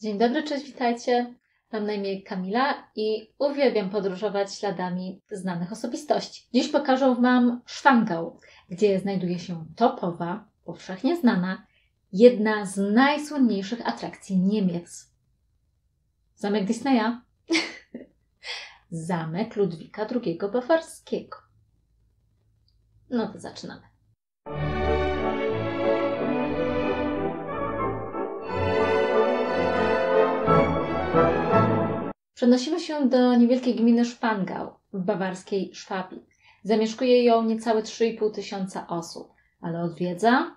Dzień dobry, cześć, witajcie. Mam na imię Kamila i uwielbiam podróżować śladami znanych osobistości. Dziś pokażę Wam Szwangał, gdzie znajduje się topowa, powszechnie znana, jedna z najsłynniejszych atrakcji Niemiec. Zamek Disneya. Zamek Ludwika II Bawarskiego. No to zaczynamy. Przenosimy się do niewielkiej gminy Szpangau w bawarskiej Szwabii. Zamieszkuje ją niecałe 3,5 tysiąca osób, ale odwiedza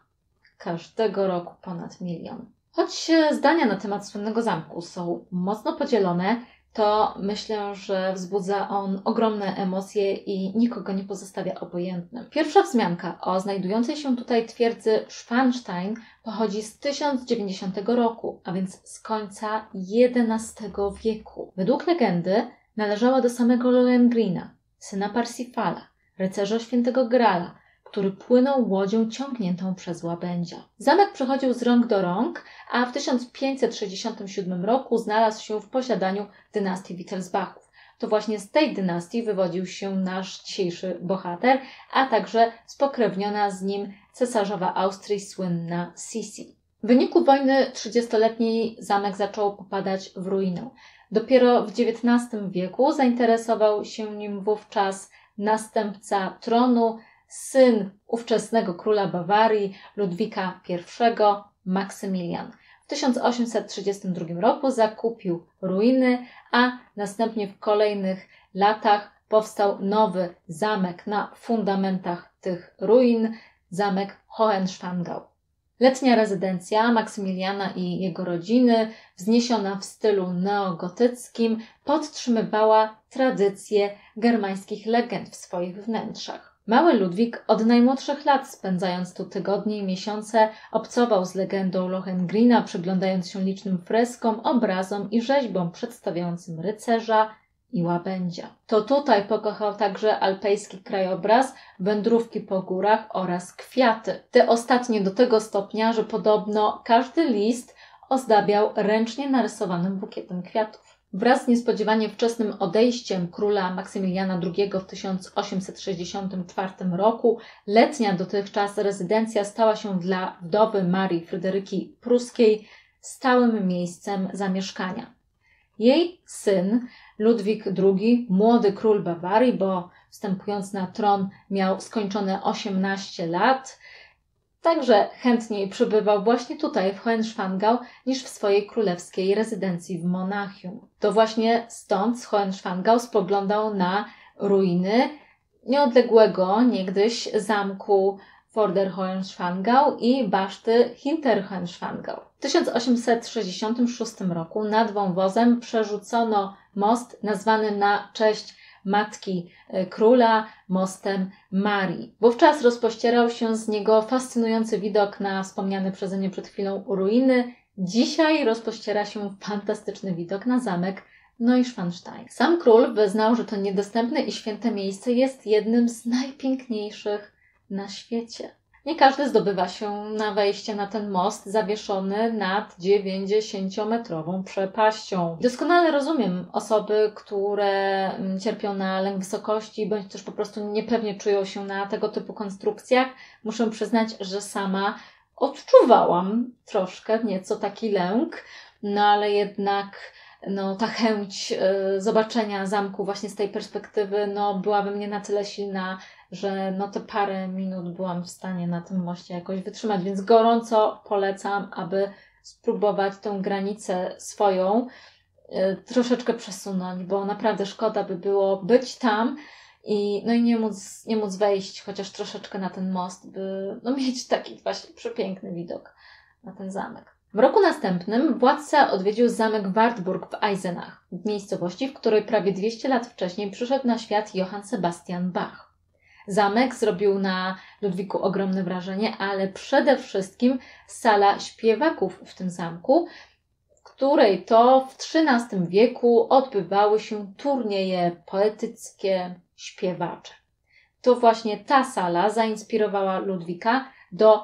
każdego roku ponad milion. Choć zdania na temat słynnego zamku są mocno podzielone, to myślę, że wzbudza on ogromne emocje i nikogo nie pozostawia obojętnym. Pierwsza wzmianka o znajdującej się tutaj twierdzy Schwanstein pochodzi z 1090 roku, a więc z końca XI wieku. Według legendy należała do samego Lohengrina, syna Parsifala, rycerza świętego Grala, który płynął łodzią ciągniętą przez łabędzia. Zamek przechodził z rąk do rąk, a w 1567 roku znalazł się w posiadaniu dynastii Wittelsbachów. To właśnie z tej dynastii wywodził się nasz dzisiejszy bohater, a także spokrewniona z nim cesarzowa Austrii słynna Sisi. W wyniku wojny trzydziestoletniej zamek zaczął popadać w ruinę. Dopiero w XIX wieku zainteresował się nim wówczas następca tronu, syn ówczesnego króla Bawarii Ludwika I, Maksymilian. W 1832 roku zakupił ruiny, a następnie w kolejnych latach powstał nowy zamek na fundamentach tych ruin, zamek Hohenschwangau. Letnia rezydencja Maksymiliana i jego rodziny, wzniesiona w stylu neogotyckim, podtrzymywała tradycje germańskich legend w swoich wnętrzach. Mały Ludwik od najmłodszych lat, spędzając tu tygodnie i miesiące, obcował z legendą Lohengrina, przyglądając się licznym freskom, obrazom i rzeźbom przedstawiającym rycerza i łabędzia. To tutaj pokochał także alpejski krajobraz, wędrówki po górach oraz kwiaty. Te ostatnie do tego stopnia, że podobno każdy list ozdabiał ręcznie narysowanym bukietem kwiatów. Wraz z niespodziewanie wczesnym odejściem króla Maksymiliana II w 1864 roku letnia dotychczas rezydencja stała się dla wdowy Marii Fryderyki Pruskiej stałym miejscem zamieszkania. Jej syn, Ludwik II, młody król Bawarii, bo wstępując na tron miał skończone 18 lat, Także chętniej przybywał właśnie tutaj w Hohenschwangau niż w swojej królewskiej rezydencji w Monachium. To właśnie stąd z Hohenschwangau spoglądał na ruiny nieodległego niegdyś zamku Vorderhohenschwangau i baszty Hinterhohenschwangau. W 1866 roku nad wąwozem przerzucono most nazwany na cześć matki e, króla, mostem Marii. Wówczas rozpościerał się z niego fascynujący widok na wspomniane przeze mnie przed chwilą ruiny. Dzisiaj rozpościera się fantastyczny widok na zamek Neuschwanstein. Sam król wyznał, że to niedostępne i święte miejsce jest jednym z najpiękniejszych na świecie. Nie każdy zdobywa się na wejście na ten most zawieszony nad 90-metrową przepaścią. Doskonale rozumiem osoby, które mm, cierpią na lęk wysokości, bądź też po prostu niepewnie czują się na tego typu konstrukcjach. Muszę przyznać, że sama odczuwałam troszkę, nieco taki lęk, no ale jednak no, ta chęć y, zobaczenia zamku właśnie z tej perspektywy no, była we mnie na tyle silna, że no te parę minut byłam w stanie na tym moście jakoś wytrzymać, więc gorąco polecam, aby spróbować tę granicę swoją y, troszeczkę przesunąć, bo naprawdę szkoda by było być tam i, no i nie móc, nie móc wejść chociaż troszeczkę na ten most, by no, mieć taki właśnie przepiękny widok na ten zamek. W roku następnym władca odwiedził zamek Wartburg w Eisenach, w miejscowości, w której prawie 200 lat wcześniej przyszedł na świat Johann Sebastian Bach. Zamek zrobił na Ludwiku ogromne wrażenie, ale przede wszystkim sala śpiewaków w tym zamku, w której to w XIII wieku odbywały się turnieje poetyckie, śpiewacze. To właśnie ta sala zainspirowała Ludwika do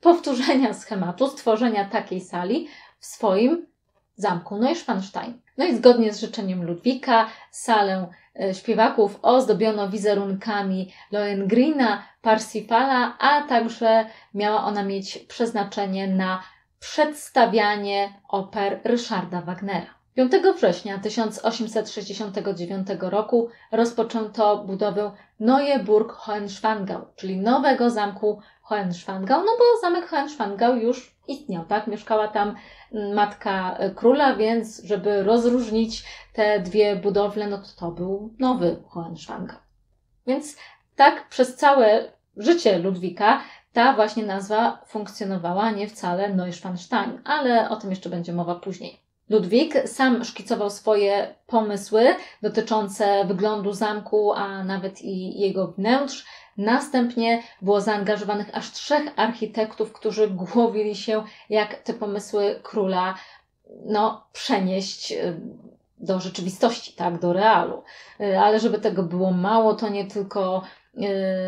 powtórzenia schematu, stworzenia takiej sali w swoim zamku Neuschwanstein. No i zgodnie z życzeniem Ludwika salę śpiewaków ozdobiono wizerunkami Lohengrina, Parsifala, a także miała ona mieć przeznaczenie na przedstawianie oper Ryszarda Wagnera. 5 września 1869 roku rozpoczęto budowę Neue Burg Hohenschwangau, czyli nowego zamku Hohenschwangau, no bo zamek Hohenschwangau już istniał, tak? Mieszkała tam matka króla, więc żeby rozróżnić te dwie budowle, no to to był nowy Hohenschwangau. Więc tak przez całe życie Ludwika ta właśnie nazwa funkcjonowała, nie wcale Neuschwanstein, ale o tym jeszcze będzie mowa później. Ludwik sam szkicował swoje pomysły dotyczące wyglądu zamku, a nawet i jego wnętrz. Następnie było zaangażowanych aż trzech architektów, którzy głowili się, jak te pomysły króla no, przenieść y, do rzeczywistości, tak, do realu. Y, ale żeby tego było mało, to nie tylko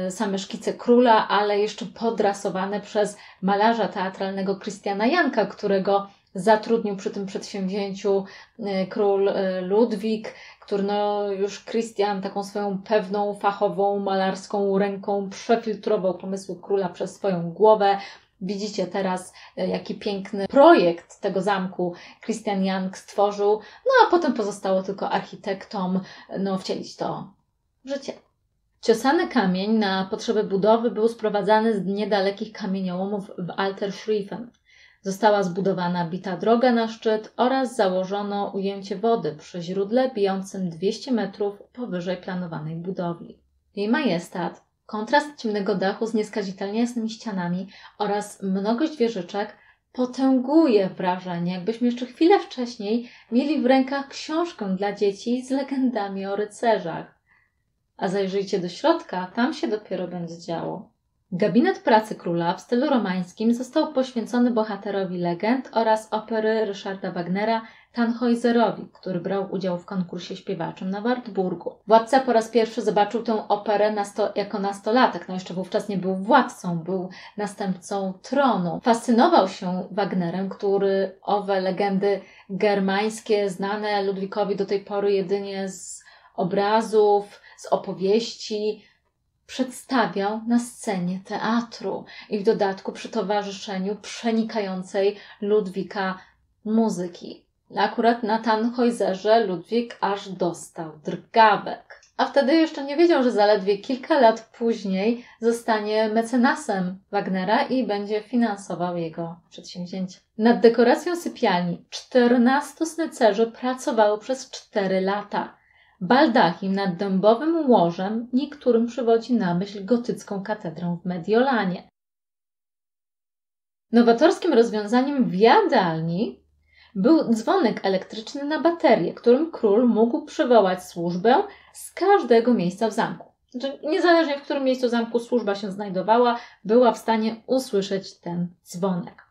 y, same szkice króla, ale jeszcze podrasowane przez malarza teatralnego Christiana Janka, którego zatrudnił przy tym przedsięwzięciu y, król y, Ludwik, który no już Christian taką swoją pewną, fachową, malarską ręką przefiltrował pomysły króla przez swoją głowę. Widzicie teraz, y, jaki piękny projekt tego zamku Christian Young stworzył, no a potem pozostało tylko architektom no, wcielić to w życie. Ciosany kamień na potrzeby budowy był sprowadzany z niedalekich kamieniołomów w Alterschriefen. Została zbudowana bita droga na szczyt oraz założono ujęcie wody przy źródle bijącym 200 metrów powyżej planowanej budowli. Jej majestat, kontrast ciemnego dachu z nieskazitelnie jasnymi ścianami oraz mnogość wieżyczek potęguje wrażenie, jakbyśmy jeszcze chwilę wcześniej mieli w rękach książkę dla dzieci z legendami o rycerzach. A zajrzyjcie do środka, tam się dopiero będzie działo. Gabinet pracy króla w stylu romańskim został poświęcony bohaterowi legend oraz opery Ryszarda Wagnera Tannhäuserowi, który brał udział w konkursie śpiewaczym na Wartburgu. Władca po raz pierwszy zobaczył tę operę nasto jako nastolatek, no jeszcze wówczas nie był władcą, był następcą tronu. Fascynował się Wagnerem, który owe legendy germańskie, znane Ludwikowi do tej pory jedynie z obrazów, z opowieści, przedstawiał na scenie teatru i w dodatku przy towarzyszeniu przenikającej Ludwika muzyki. Akurat na Tannhäuserze Ludwik aż dostał drgawek. A wtedy jeszcze nie wiedział, że zaledwie kilka lat później zostanie mecenasem Wagnera i będzie finansował jego przedsięwzięcie. Nad dekoracją sypialni 14 snycerzy pracowało przez 4 lata. Baldachim nad dębowym łożem niektórym przywodzi na myśl gotycką katedrę w Mediolanie. Nowatorskim rozwiązaniem w jadalni był dzwonek elektryczny na baterię, którym król mógł przywołać służbę z każdego miejsca w zamku. Znaczy, niezależnie w którym miejscu zamku służba się znajdowała, była w stanie usłyszeć ten dzwonek.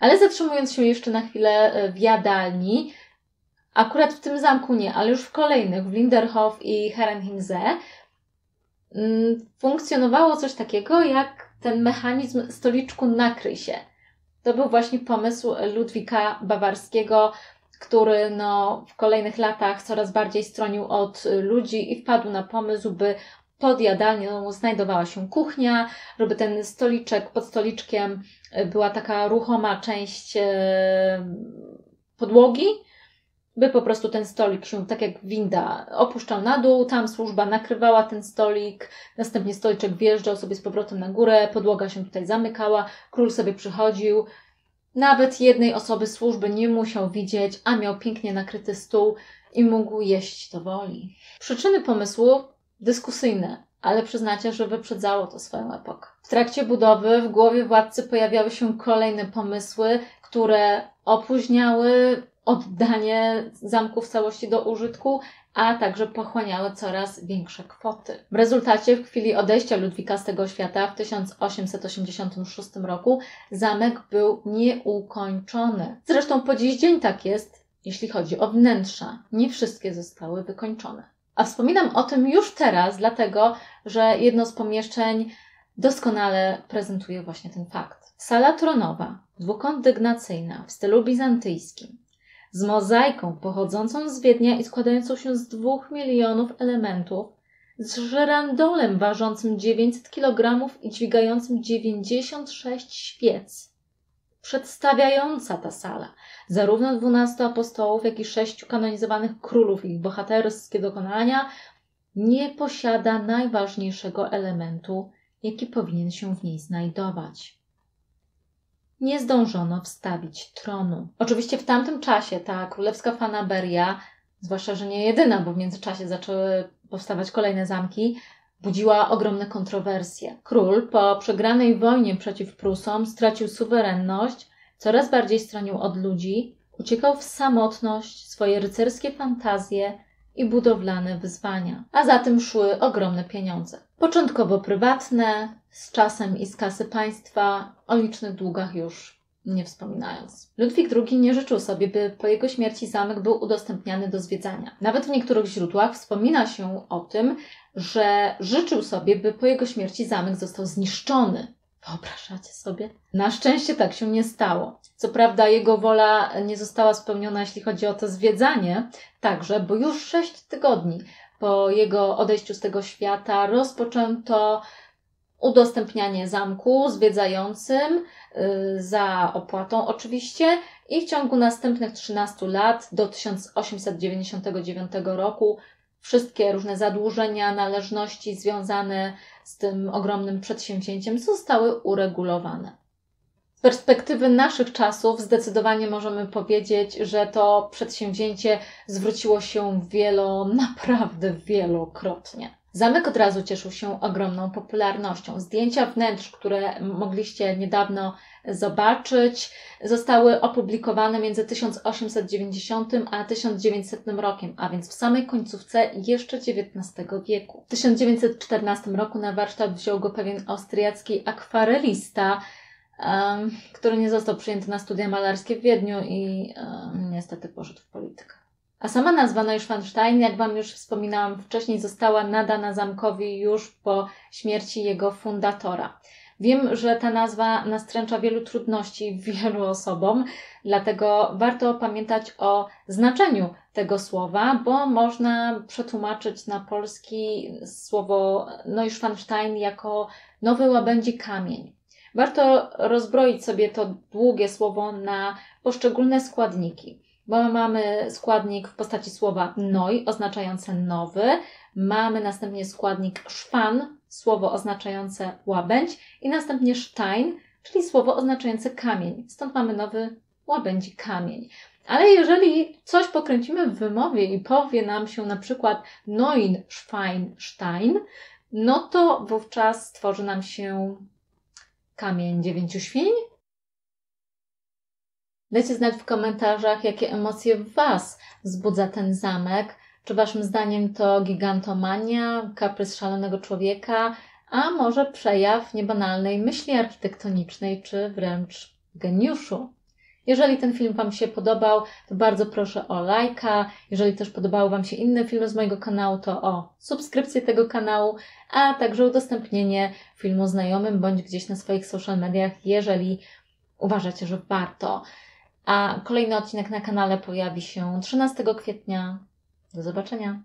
Ale zatrzymując się jeszcze na chwilę w jadalni, Akurat w tym zamku nie, ale już w kolejnych, w Linderhof i Herrenhimse, mm, funkcjonowało coś takiego jak ten mechanizm stoliczku nakryj się. To był właśnie pomysł Ludwika Bawarskiego, który no, w kolejnych latach coraz bardziej stronił od ludzi i wpadł na pomysł, by pod jadalnią znajdowała się kuchnia, żeby ten stoliczek, pod stoliczkiem była taka ruchoma część e, podłogi, by po prostu ten stolik się, tak jak winda, opuszczał na dół, tam służba nakrywała ten stolik, następnie stoliczek wjeżdżał sobie z powrotem na górę, podłoga się tutaj zamykała, król sobie przychodził, nawet jednej osoby służby nie musiał widzieć, a miał pięknie nakryty stół i mógł jeść do woli. Przyczyny pomysłu dyskusyjne, ale przyznacie, że wyprzedzało to swoją epokę. W trakcie budowy w głowie władcy pojawiały się kolejne pomysły, które opóźniały oddanie zamku w całości do użytku, a także pochłaniały coraz większe kwoty. W rezultacie, w chwili odejścia Ludwika z tego świata w 1886 roku, zamek był nieukończony. Zresztą po dziś dzień tak jest, jeśli chodzi o wnętrza. Nie wszystkie zostały wykończone. A wspominam o tym już teraz, dlatego że jedno z pomieszczeń doskonale prezentuje właśnie ten fakt. Sala tronowa, dwukondygnacyjna w stylu bizantyjskim, z mozaiką pochodzącą z Wiednia i składającą się z dwóch milionów elementów, z żyrandolem ważącym 900 kg i dźwigającym 96 świec. Przedstawiająca ta sala zarówno dwunastu apostołów, jak i sześciu kanonizowanych królów i ich bohaterskie dokonania nie posiada najważniejszego elementu, jaki powinien się w niej znajdować. Nie zdążono wstawić tronu. Oczywiście w tamtym czasie ta królewska fanaberia, zwłaszcza, że nie jedyna, bo w międzyczasie zaczęły powstawać kolejne zamki, budziła ogromne kontrowersje. Król po przegranej wojnie przeciw Prusom stracił suwerenność, coraz bardziej stronił od ludzi, uciekał w samotność, swoje rycerskie fantazje i budowlane wyzwania. A za tym szły ogromne pieniądze. Początkowo prywatne, z czasem i z kasy państwa, o licznych długach już nie wspominając. Ludwik II nie życzył sobie, by po jego śmierci zamek był udostępniany do zwiedzania. Nawet w niektórych źródłach wspomina się o tym, że życzył sobie, by po jego śmierci zamek został zniszczony. Wyobrażacie sobie? Na szczęście tak się nie stało. Co prawda jego wola nie została spełniona, jeśli chodzi o to zwiedzanie, także, bo już sześć tygodni po jego odejściu z tego świata rozpoczęto udostępnianie zamku zwiedzającym yy, za opłatą oczywiście i w ciągu następnych 13 lat do 1899 roku wszystkie różne zadłużenia, należności związane z tym ogromnym przedsięwzięciem zostały uregulowane. Z perspektywy naszych czasów zdecydowanie możemy powiedzieć, że to przedsięwzięcie zwróciło się wielo, naprawdę wielokrotnie. Zamek od razu cieszył się ogromną popularnością. Zdjęcia wnętrz, które mogliście niedawno zobaczyć, zostały opublikowane między 1890 a 1900 rokiem, a więc w samej końcówce jeszcze XIX wieku. W 1914 roku na warsztat wziął go pewien austriacki akwarelista, um, który nie został przyjęty na studia malarskie w Wiedniu i um, niestety poszedł w politykę. A sama nazwa Neuschwanstein, jak Wam już wspominałam wcześniej, została nadana zamkowi już po śmierci jego fundatora. Wiem, że ta nazwa nastręcza wielu trudności wielu osobom, dlatego warto pamiętać o znaczeniu tego słowa, bo można przetłumaczyć na polski słowo Neuschwanstein jako nowy łabędzi kamień. Warto rozbroić sobie to długie słowo na poszczególne składniki bo mamy składnik w postaci słowa noj, oznaczające nowy, mamy następnie składnik szwan, słowo oznaczające łabędź i następnie stein, czyli słowo oznaczające kamień. Stąd mamy nowy łabędzi kamień. Ale jeżeli coś pokręcimy w wymowie i powie nam się na przykład Neun Schwein Stein, no to wówczas stworzy nam się kamień dziewięciu świń, Dajcie znać w komentarzach, jakie emocje w Was wzbudza ten zamek. Czy Waszym zdaniem to gigantomania, kaprys szalonego człowieka, a może przejaw niebanalnej myśli architektonicznej, czy wręcz geniuszu? Jeżeli ten film Wam się podobał, to bardzo proszę o lajka. Jeżeli też podobały Wam się inne filmy z mojego kanału, to o subskrypcję tego kanału, a także udostępnienie filmu znajomym bądź gdzieś na swoich social mediach, jeżeli uważacie, że warto. A kolejny odcinek na kanale pojawi się 13 kwietnia. Do zobaczenia.